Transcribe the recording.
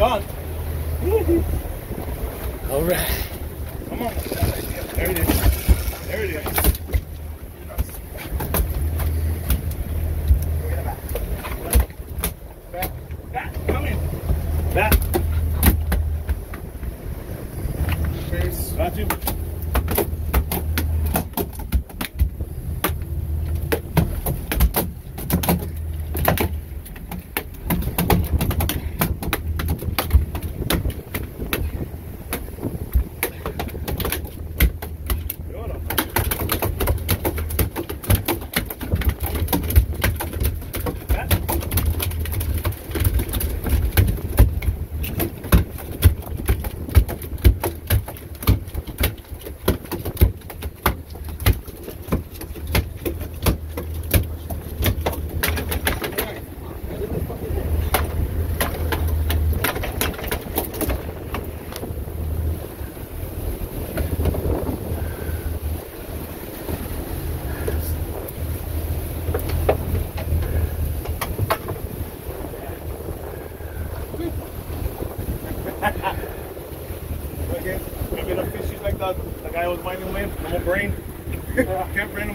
gone. All right. Come on. There it is. There it is. Back. Back. Come in. Back. Face. Got you. The fishes like that. The guy was minding with, no brain. Can't brain him.